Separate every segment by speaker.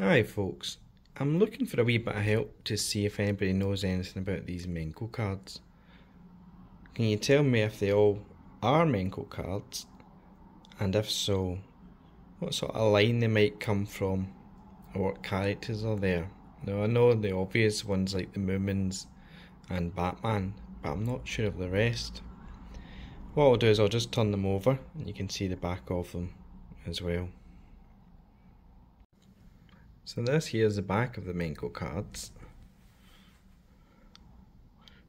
Speaker 1: Hi folks, I'm looking for a wee bit of help to see if anybody knows anything about these Menko cards. Can you tell me if they all are Menko cards? And if so, what sort of line they might come from or what characters are there? Now I know the obvious ones like the Moomins and Batman, but I'm not sure of the rest. What I'll do is I'll just turn them over and you can see the back of them as well. So this here is the back of the Menko cards.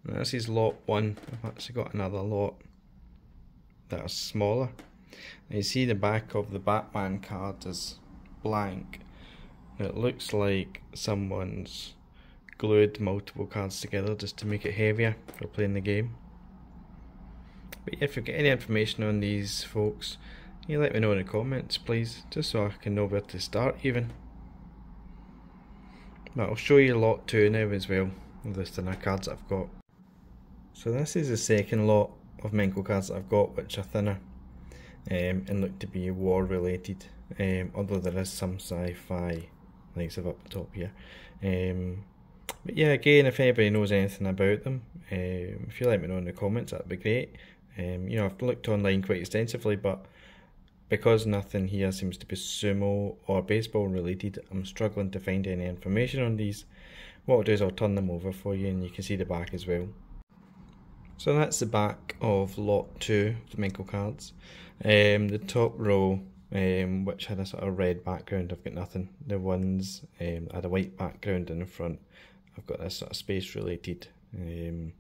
Speaker 1: Now this is lot one. I've actually got another lot that are smaller. Now you see the back of the Batman card is blank. It looks like someone's glued multiple cards together just to make it heavier for playing the game. But if you've got any information on these folks, you let me know in the comments please, just so I can know where to start even. I'll show you a lot 2 now as well, of the thinner cards I've got. So this is the second lot of Menko cards that I've got which are thinner um, and look to be war related, um, although there is some sci-fi of up the top here. Um, but yeah, again, if anybody knows anything about them, um, if you let me know in the comments, that'd be great. Um, you know, I've looked online quite extensively, but because nothing here seems to be sumo or baseball related, I'm struggling to find any information on these. What I'll do is I'll turn them over for you and you can see the back as well. So that's the back of lot 2 of the Menko cards. Um, the top row, um, which had a sort of red background, I've got nothing. The ones um, had a white background in the front, I've got this sort of space related um,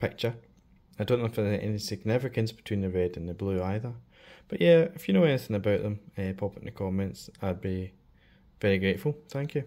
Speaker 1: picture. I don't know if there's any significance between the red and the blue either. But yeah, if you know anything about them, uh, pop it in the comments. I'd be very grateful. Thank you.